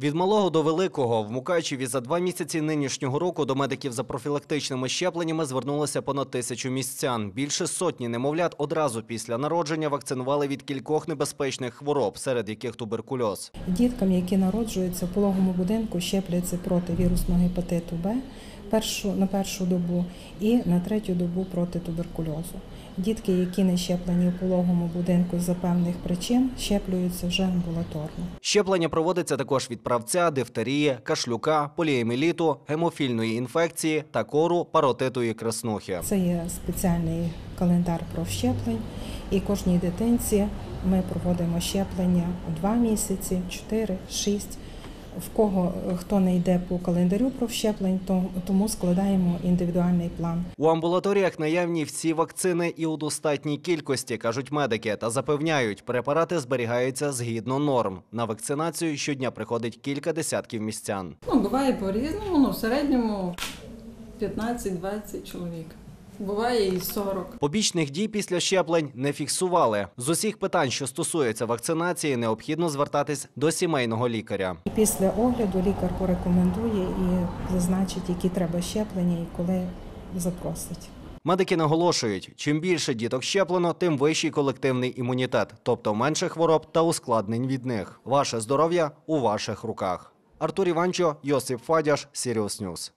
Від малого до великого в Мукачеві за два місяці нинішнього року до медиків за профілактичними щепленнями звернулося понад тисячу містян. Більше сотні немовлят одразу після народження вакцинували від кількох небезпечних хвороб, серед яких туберкульоз. Діткам, які народжуються в пологому будинку, щепляться проти вірусного гепатиту Б першу, на першу добу і на третю добу проти туберкульозу. Дітки, які не щеплені в пологому будинку з-за певних причин, щеплюються вже амбулаторно. Щеплення проводиться також від правця, дифтерії, кашлюка, поліеміліту, гемофільної інфекції та кору, паротиту і краснухи. Це є спеціальний календар про щеплень, і кожній дитинці ми проводимо щеплення у 2 місяці, 4, 6. В кого хто не йде по календарю про щеплень, то тому складаємо індивідуальний план. У амбулаторіях наявні всі вакцини і у достатній кількості, кажуть медики, та запевняють, препарати зберігаються згідно норм. На вакцинацію щодня приходить кілька десятків містян. Ну, буває по-різному, ну, в середньому 15-20 чоловік. Буває і 40. Побічних дій після щеплень не фіксували. З усіх питань, що стосуються вакцинації, необхідно звертатись до сімейного лікаря. Після огляду лікар порекомендує і зазначить, які треба щеплення і коли запросить. Медики наголошують, чим більше діток щеплено, тим вищий колективний імунітет, тобто менше хвороб та ускладнень від них. Ваше здоров'я у ваших руках. Артур Іванчо, Йосип Фадяш, Сіріус Ньюс.